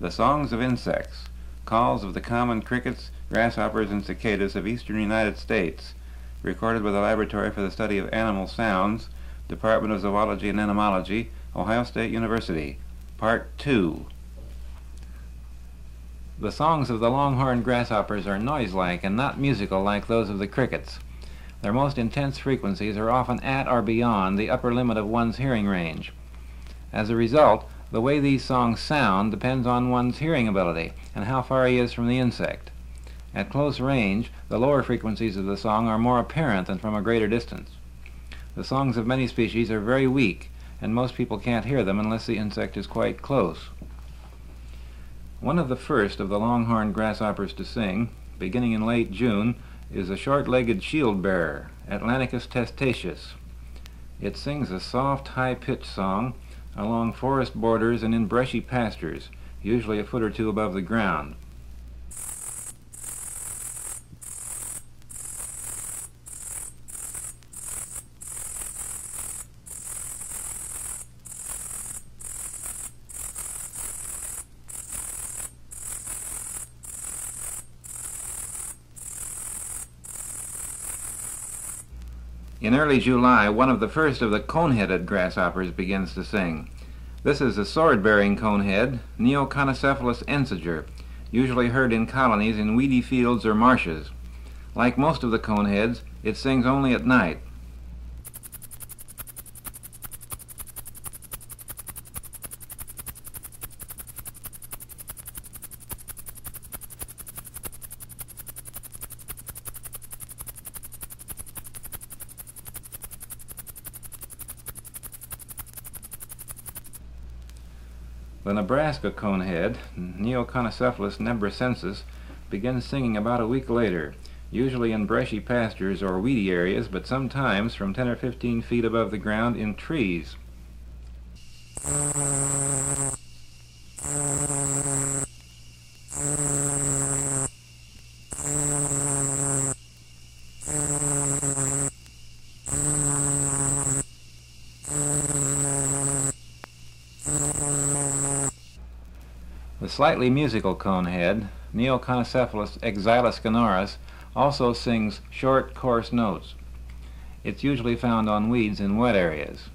The Songs of Insects, Calls of the Common Crickets, Grasshoppers, and Cicadas of Eastern United States, recorded by the Laboratory for the Study of Animal Sounds, Department of Zoology and Entomology, Ohio State University. Part 2. The songs of the longhorn grasshoppers are noise-like and not musical like those of the crickets. Their most intense frequencies are often at or beyond the upper limit of one's hearing range. As a result, the way these songs sound depends on one's hearing ability and how far he is from the insect. At close range, the lower frequencies of the song are more apparent than from a greater distance. The songs of many species are very weak, and most people can't hear them unless the insect is quite close. One of the first of the longhorn grasshoppers to sing, beginning in late June, is a short-legged shield bearer, Atlanticus testaceus. It sings a soft, high-pitched song along forest borders and in brushy pastures, usually a foot or two above the ground. In early July, one of the first of the cone-headed grasshoppers begins to sing. This is a sword-bearing conehead, Neoconocephalus ensiger, usually heard in colonies in weedy fields or marshes. Like most of the coneheads, it sings only at night. Nebraska conehead, Neoconocephalus nebrascensis, begins singing about a week later, usually in brushy pastures or weedy areas, but sometimes from 10 or 15 feet above the ground in trees. The slightly musical conehead, Neoconocephalus exiliscanorus, also sings short, coarse notes. It's usually found on weeds in wet areas.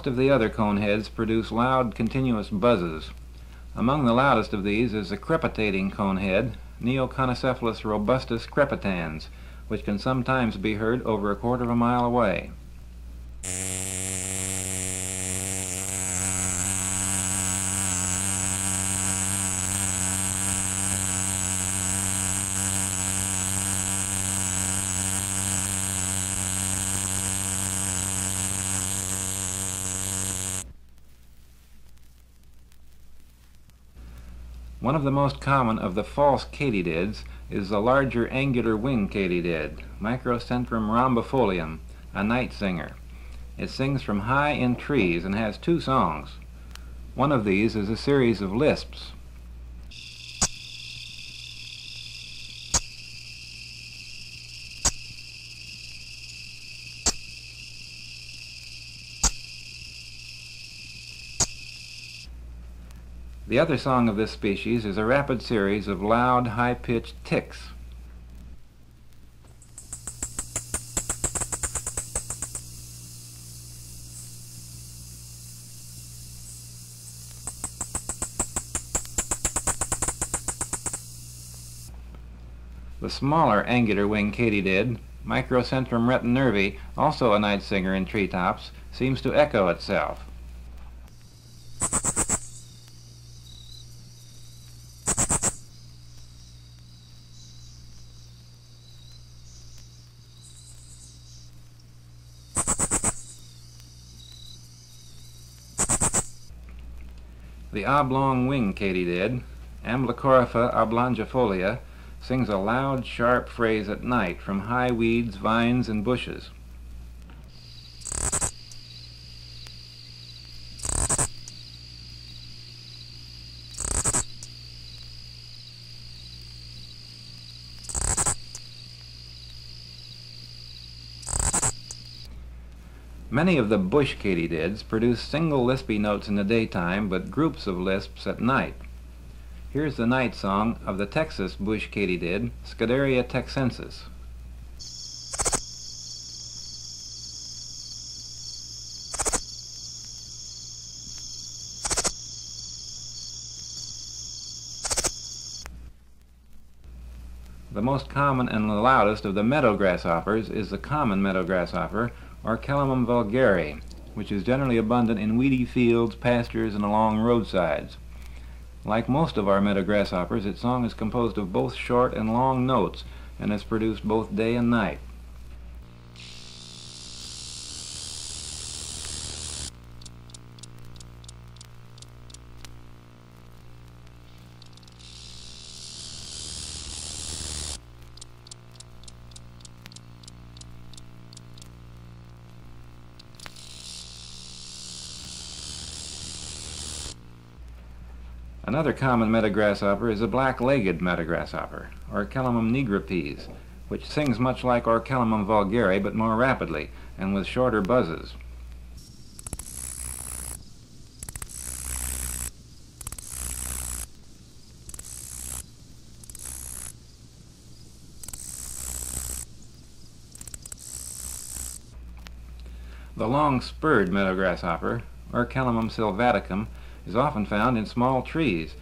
Most of the other coneheads produce loud, continuous buzzes. Among the loudest of these is the crepitating conehead, Neoconocephalus robustus crepitans, which can sometimes be heard over a quarter of a mile away. One of the most common of the false katydids is the larger angular wing katydid, Microcentrum rhombifolium, a night singer. It sings from high in trees and has two songs. One of these is a series of lisps. The other song of this species is a rapid series of loud, high-pitched ticks. The smaller angular wing katydid, Microcentrum retinerve, also a night singer in treetops, seems to echo itself. The oblong wing katydid, Amblycorypha oblongifolia, sings a loud, sharp phrase at night from high weeds, vines, and bushes. Many of the bush katydids produce single lispy notes in the daytime, but groups of lisps at night. Here's the night song of the Texas bush katydid, Scudderia texensis. The most common and the loudest of the meadow grasshoppers is the common meadow grasshopper, Orchelimum vulgare, which is generally abundant in weedy fields, pastures, and along roadsides. Like most of our meadow grasshoppers, its song is composed of both short and long notes, and is produced both day and night. Another common meadow grasshopper is a black-legged meadow grasshopper, Orchelimum nigripes, which sings much like Orchelimum vulgare but more rapidly and with shorter buzzes. The long-spurred meadow grasshopper, Orchelimum sylvaticum, is often found in small trees.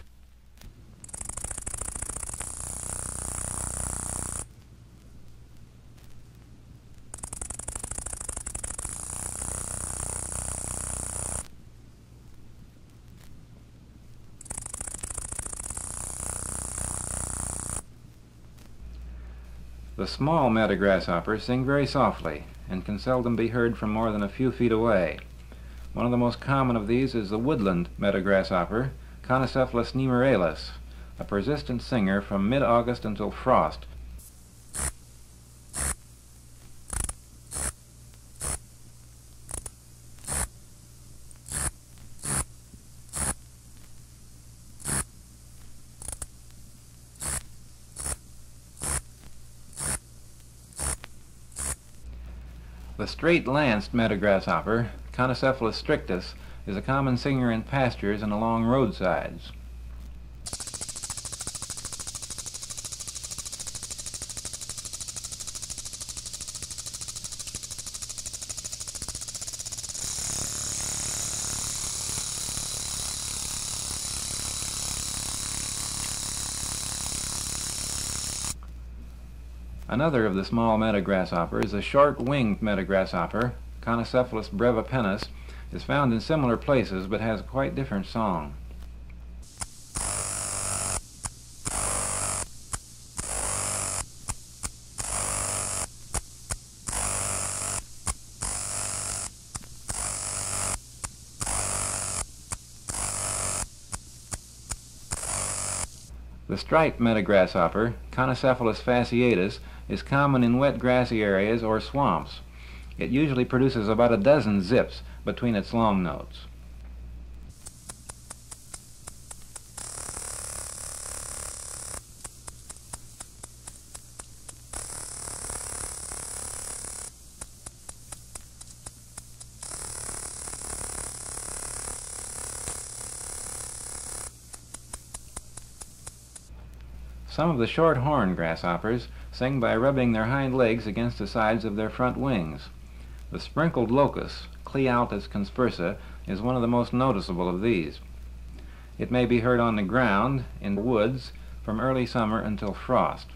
The small meadow grasshoppers sing very softly and can seldom be heard from more than a few feet away. One of the most common of these is the woodland meadow grasshopper, Conocephalus nemoralis, a persistent singer from mid-August until frost. The straight-lanced meadow grasshopper, Conocephalus strictus, is a common singer in pastures and along roadsides. Another of the small meadow grasshoppers, is a short-winged meadow grasshopper, Conocephalus brevipennis, is found in similar places but has a quite different song. The striped meadow grasshopper, Conocephalus fasciatus, is common in wet grassy areas or swamps. It usually produces about a dozen zips between its long notes. Some of the short-horned grasshoppers sing by rubbing their hind legs against the sides of their front wings. The sprinkled locust, Chloealtis conspersa, is one of the most noticeable of these. It may be heard on the ground, in woods, from early summer until frost.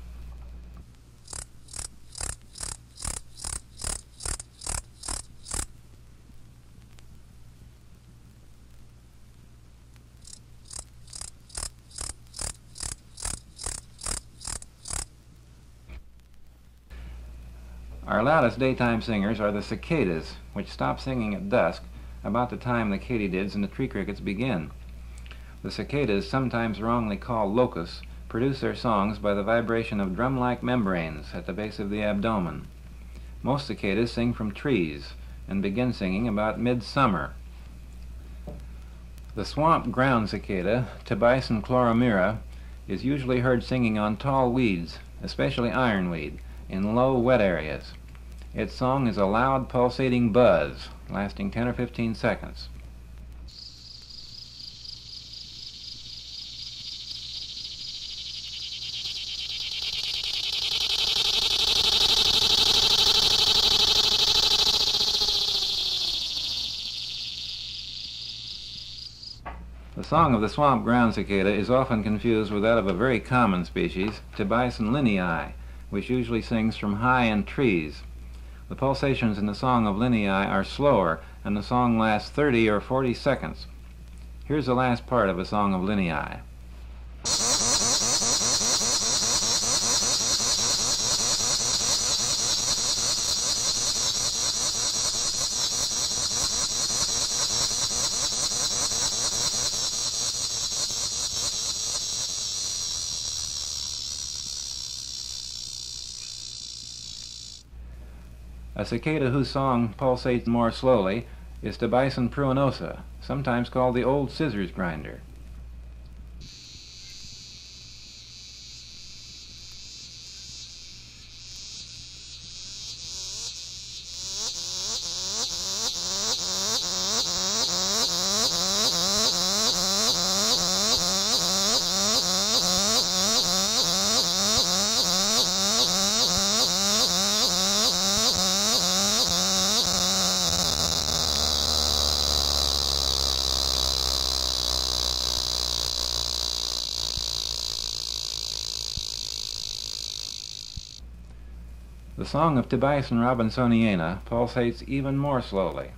Loudest daytime singers are the cicadas, which stop singing at dusk about the time the katydids and the tree crickets begin. The cicadas, sometimes wrongly called locusts, produce their songs by the vibration of drum-like membranes at the base of the abdomen. Most cicadas sing from trees and begin singing about midsummer. The swamp ground cicada, Tibicen chloromera, is usually heard singing on tall weeds, especially ironweed, in low, wet areas. Its song is a loud, pulsating buzz, lasting 10 or 15 seconds. The song of the swamp ground cicada is often confused with that of a very common species, Tibicen linnei, which usually sings from high in trees. The pulsations in the song of linnei are slower, and the song lasts 30 or 40 seconds. Here's the last part of a song of linnei. A cicada whose song pulsates more slowly is Tibicen pruinosa, sometimes called the old scissors grinder. The song of Tibicen robinsoniana pulsates even more slowly.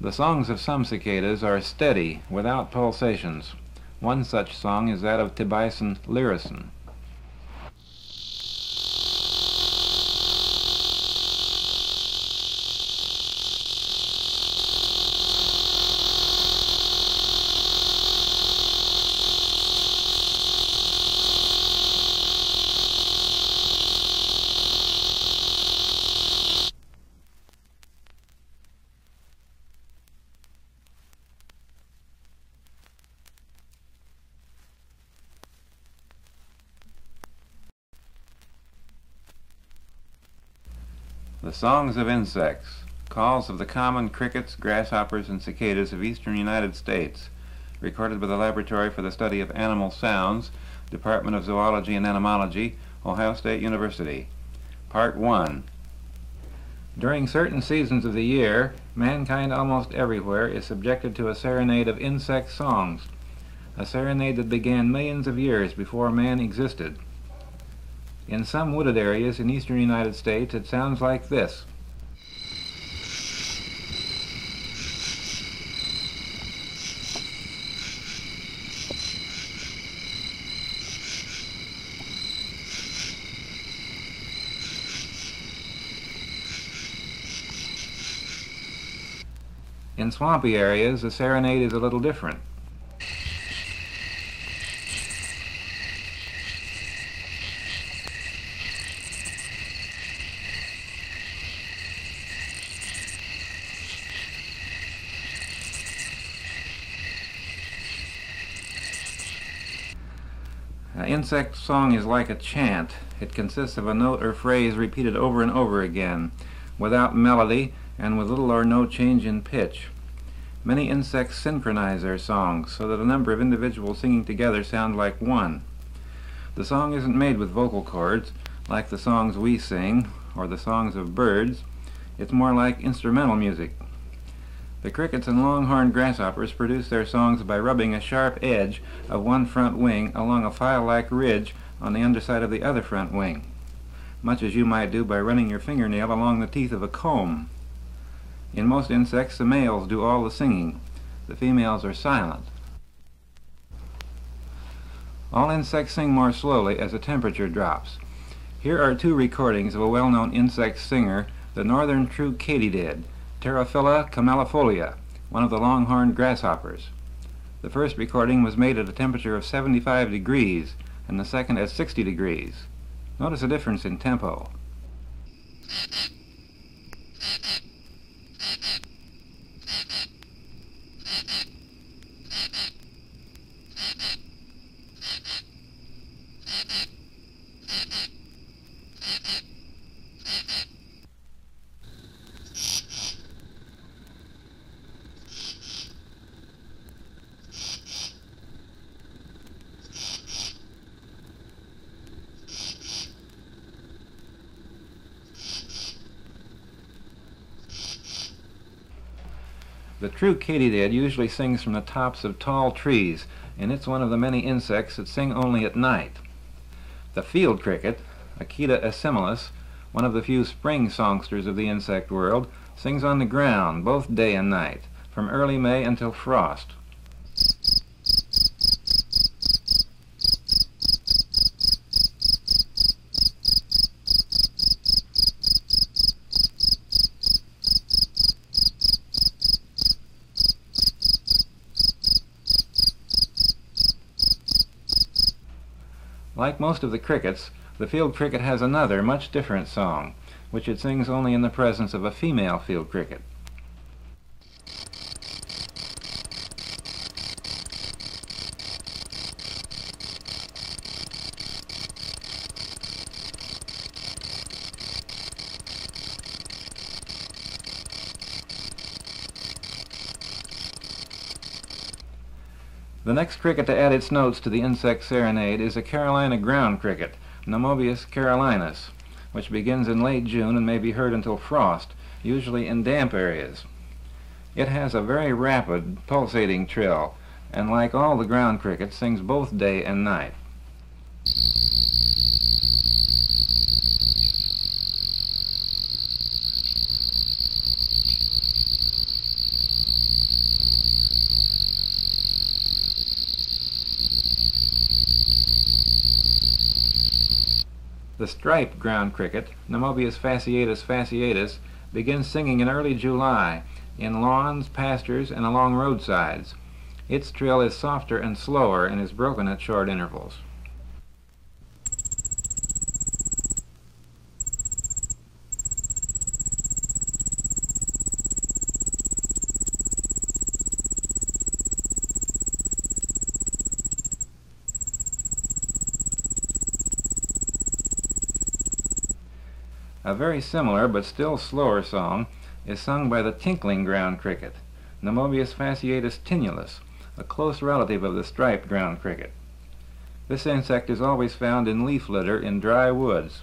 The songs of some cicadas are steady, without pulsations. One such song is that of Tibicen lyricen. Songs of insects, calls of the common crickets, grasshoppers, and cicadas of eastern United States, recorded by the Laboratory for the Study of Animal Sounds, Department of Zoology and Entomology, Ohio State University. Part 1. During certain seasons of the year, mankind almost everywhere is subjected to a serenade of insect songs, a serenade that began millions of years before man existed. In some wooded areas in eastern United States, it sounds like this. In swampy areas, the serenade is a little different. Insect song is like a chant. It consists of a note or phrase repeated over and over again, without melody and with little or no change in pitch. Many insects synchronize their songs so that a number of individuals singing together sound like one. The song isn't made with vocal cords, like the songs we sing, or the songs of birds. It's more like instrumental music. The crickets and longhorn grasshoppers produce their songs by rubbing a sharp edge of one front wing along a file-like ridge on the underside of the other front wing, much as you might do by running your fingernail along the teeth of a comb. In most insects, the males do all the singing. The females are silent. All insects sing more slowly as the temperature drops. Here are two recordings of a well-known insect singer, the northern true katydid, Pterophylla camellifolia, one of the longhorned grasshoppers. The first recording was made at a temperature of 75 degrees and the second at 60 degrees. Notice a difference in tempo. The true katydid usually sings from the tops of tall trees, and it's one of the many insects that sing only at night. The field cricket, Acheta assimilis, one of the few spring songsters of the insect world, sings on the ground both day and night, from early May until frost. Like most of the crickets, the field cricket has another, much different song, which it sings only in the presence of a female field cricket. Cricket to add its notes to the insect serenade is a Carolina ground cricket, Nemobius carolinus, which begins in late June and may be heard until frost, usually in damp areas. It has a very rapid, pulsating trill, and like all the ground crickets, sings both day and night. Striped ground cricket, Nemobius fasciatus fasciatus, begins singing in early July in lawns, pastures, and along roadsides. Its trill is softer and slower and is broken at short intervals. A very similar but still slower song is sung by the tinkling ground cricket, Nemobius fasciatus tinnulus, a close relative of the striped ground cricket. This insect is always found in leaf litter in dry woods.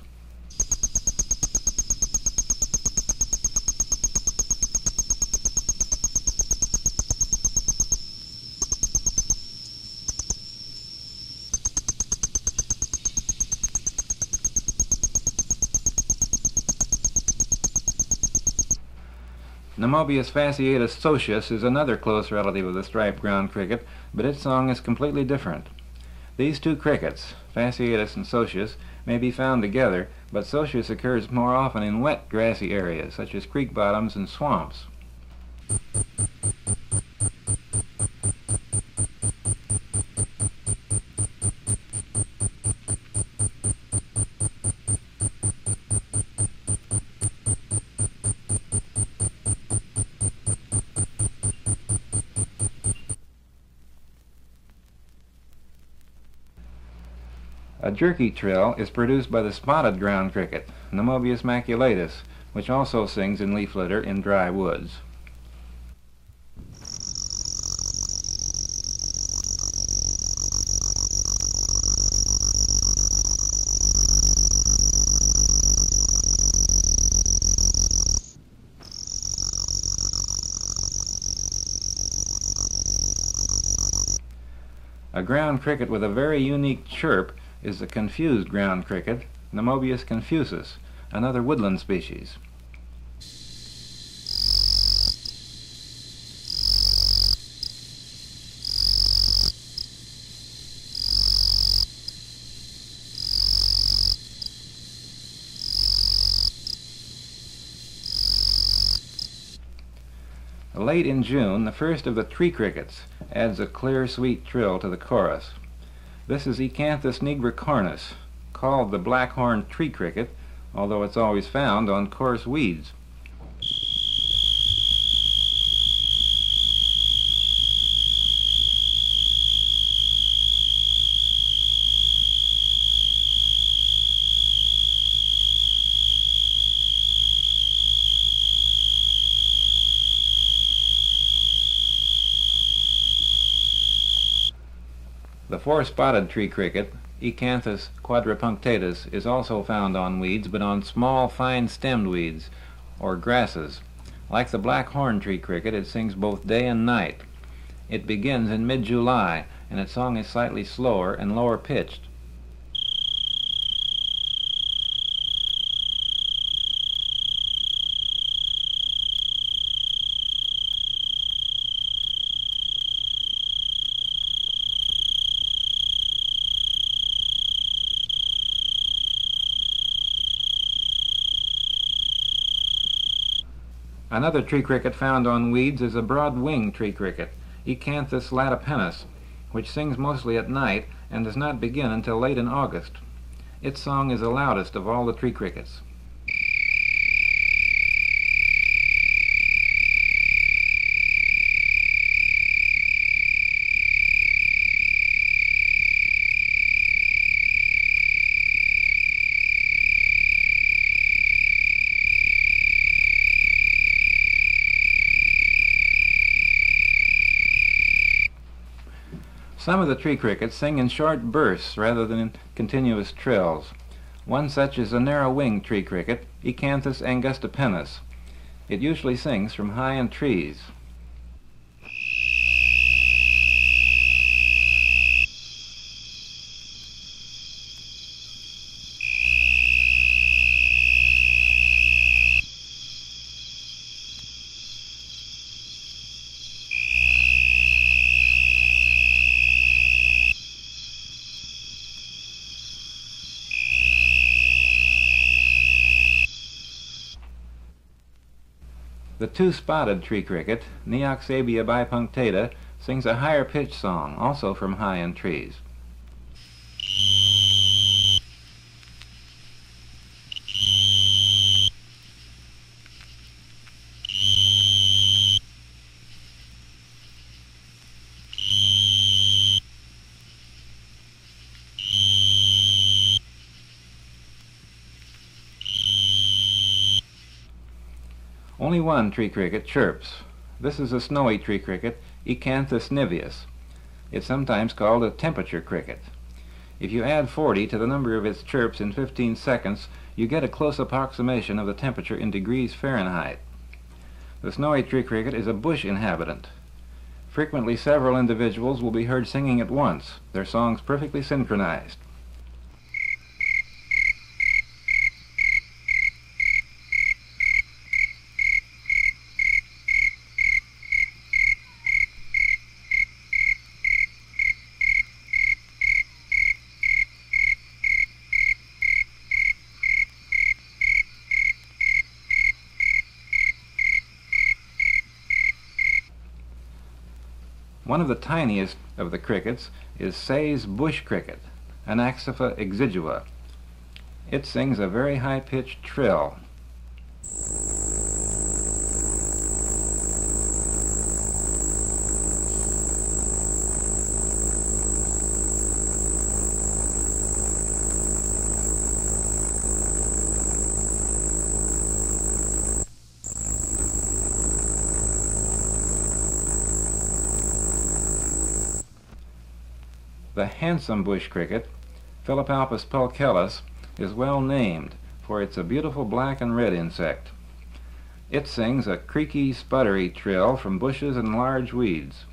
Nemobius fasciatus socius is another close relative of the striped ground cricket, but its song is completely different. These two crickets, fasciatus and socius, may be found together, but socius occurs more often in wet grassy areas, such as creek bottoms and swamps. A jerky trill is produced by the spotted ground cricket, Nemobius maculatus, which also sings in leaf litter in dry woods. A ground cricket with a very unique chirp is the confused ground cricket, Nemobius confusus, another woodland species. Late in June, the first of the tree crickets adds a clear, sweet trill to the chorus. This is Oecanthus nigricornis, called the black-horned tree cricket, although it's always found on coarse weeds. The four-spotted tree cricket, Oecanthus quadripunctatus, is also found on weeds, but on small, fine-stemmed weeds, or grasses. Like the black horn tree cricket, it sings both day and night. It begins in mid-July, and its song is slightly slower and lower pitched. Another tree cricket found on weeds is a broad-winged tree cricket, Oecanthus latipennis, which sings mostly at night and does not begin until late in August. Its song is the loudest of all the tree crickets. Some of the tree crickets sing in short bursts rather than in continuous trills. One such is a narrow-winged tree cricket, Oecanthus angustipennis. It usually sings from high in trees. The two-spotted tree cricket, Neoxabea bipunctata, sings a higher pitched song, also from high in trees. Only one tree cricket chirps. This is a snowy tree cricket, Oecanthus niveus. It's sometimes called a temperature cricket. If you add 40 to the number of its chirps in 15 seconds, you get a close approximation of the temperature in degrees Fahrenheit. The snowy tree cricket is a bush inhabitant. Frequently several individuals will be heard singing at once, their songs perfectly synchronized. One of the tiniest of the crickets is Say's bush cricket, Anaxipha exigua. It sings a very high-pitched trill. Handsome bush cricket, Phyllopalpus pulchellus, is well named, for it's a beautiful black and red insect. It sings a creaky, sputtery trill from bushes and large weeds.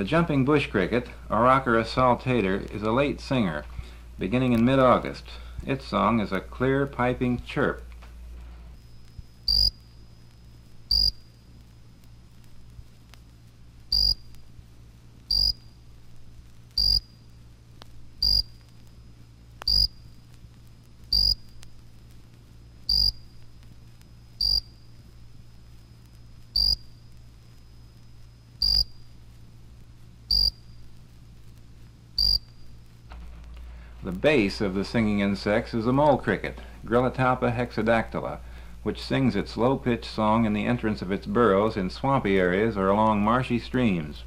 The jumping bush cricket, Orocharis saltator, is a late singer, beginning in mid-August. Its song is a clear, piping chirp. The bass of the singing insects is a mole cricket, Gryllotalpa hexadactyla, which sings its low-pitched song in the entrance of its burrows in swampy areas or along marshy streams.